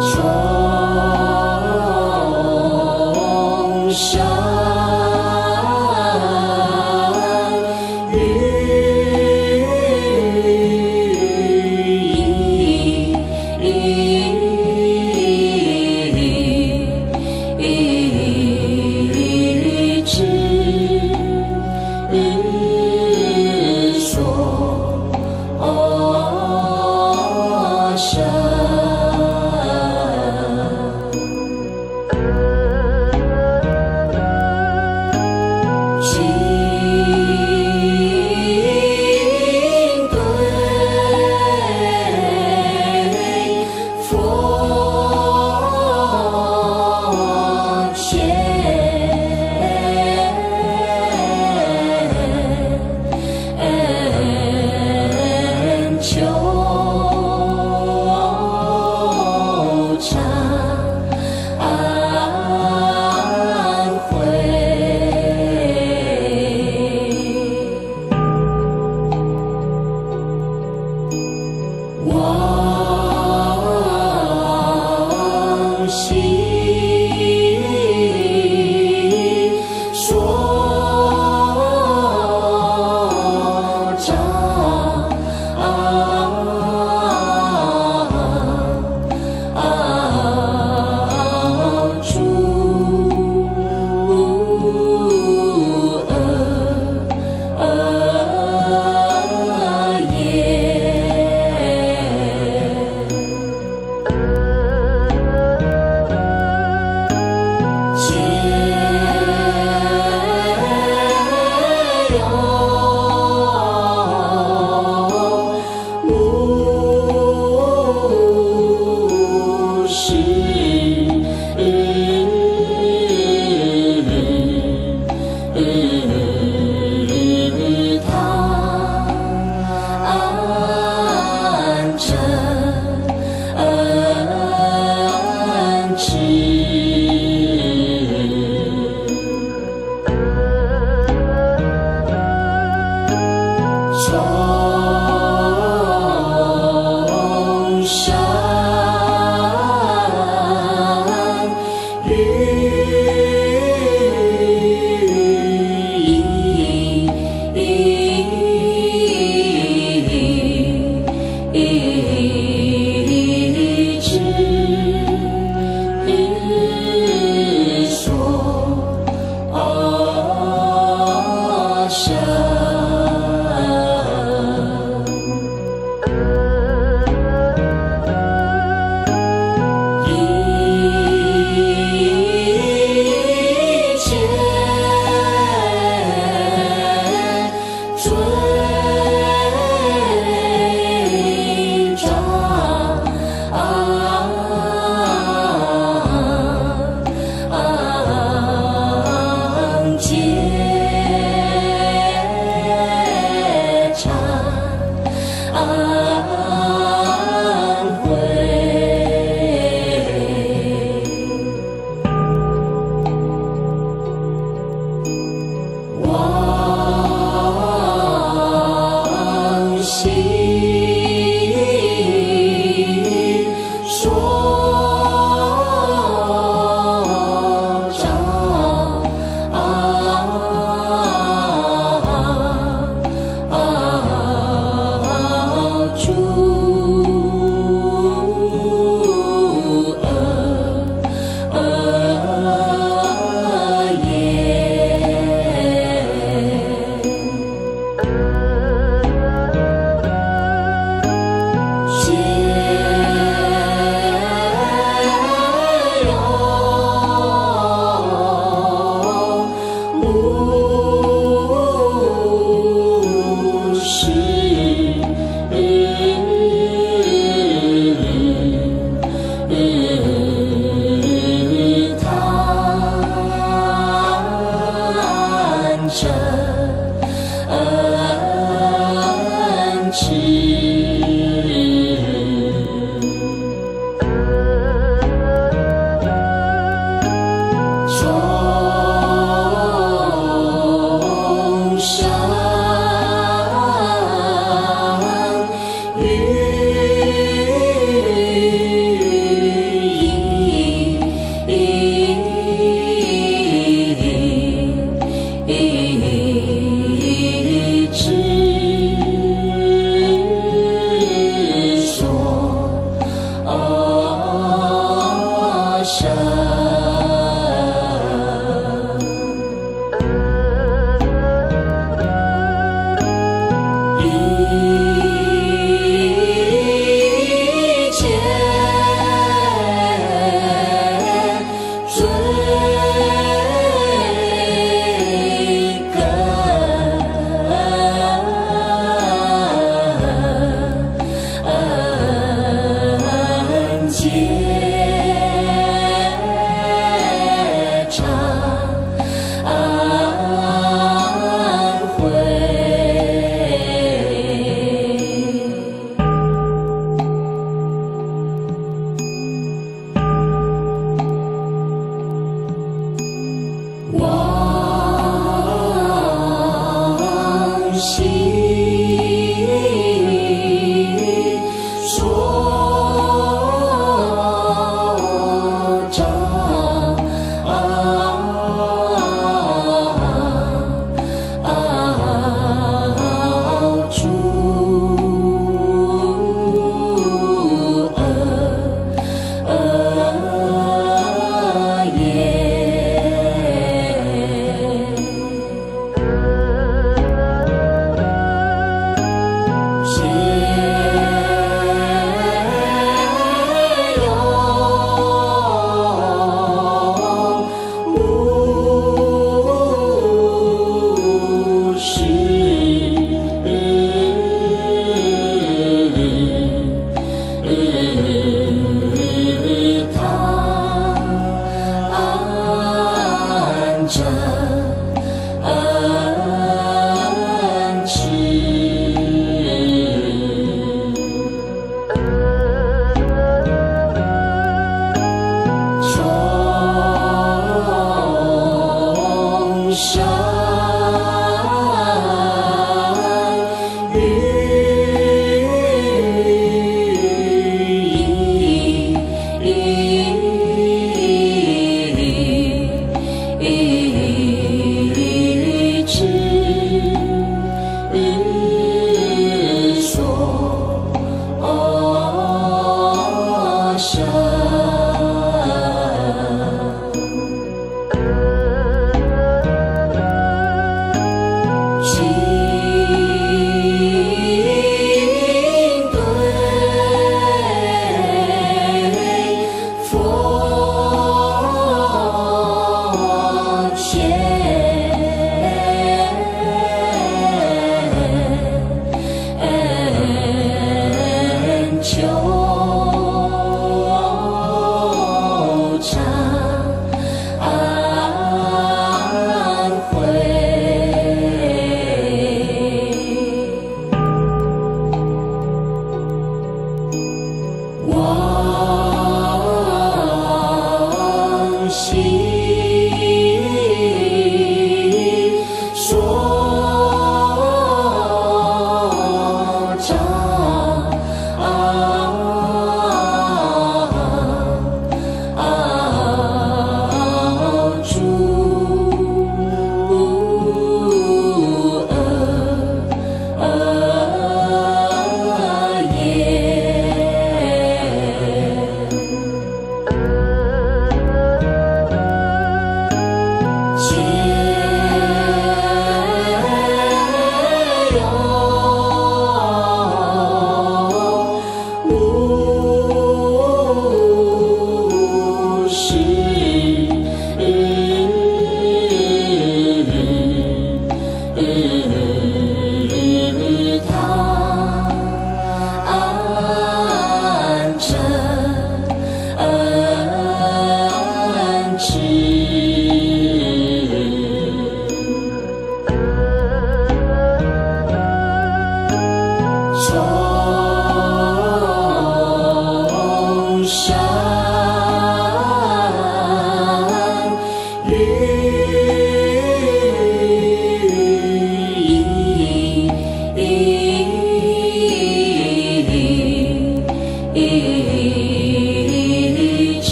众生。生众生。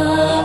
love.